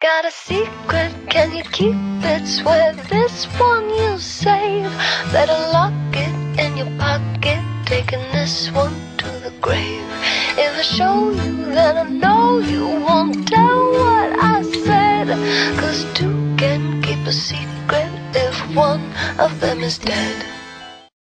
Got a secret, can you keep it? Swear this one you save. Better lock it in your pocket, taking this one to the grave. If I show you, then I know you won't tell what I said. Cause two can keep a secret if one of them is dead.